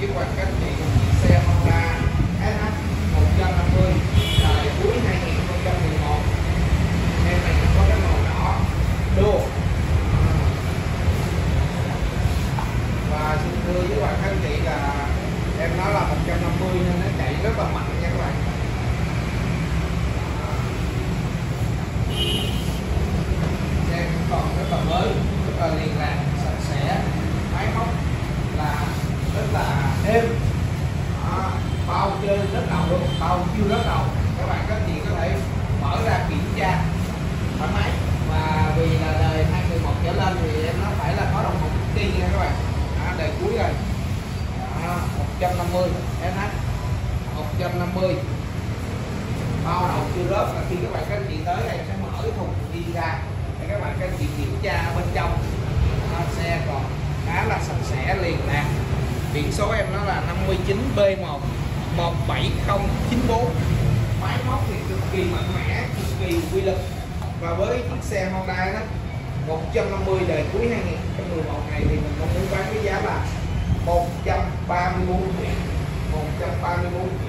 các bạn các chị chiếc xe Honda SH 150 đời cuối 2011 em này có cái màu đỏ, đô. Và xin thưa với các bạn chị là em nói là 150 nên nó chạy rất là mạnh nha các bạn. Xe còn rất là mới, rất là liền lạc sạch sẽ máy móc là rất thêm. À, bao chơi rất đầu luôn bao chiêu rất đầu. Các bạn các chị có thể mở ra kiểm tra thoải mái. Và vì là đời 2011 trở lên thì em nó phải là có đồng hồ đi nha các bạn. À, đời cuối rồi. À, 150 SH 150 bao đầu chưa rớt. Là khi các bạn các chị tới đây sẽ mở cái thùng đi ra để các bạn các chị kiểm tra bên trong đó, xe còn khá là sạch sẽ liền lạc biển số em nó là 59 B1 17094 máy móc thì cực kỳ mạnh mẽ, cực kỳ quy lực. Và với chiếc xe Honda đó 150 đời cuối 2011 này thì mình mong muốn bán với giá là 134 triệu 134 triệu.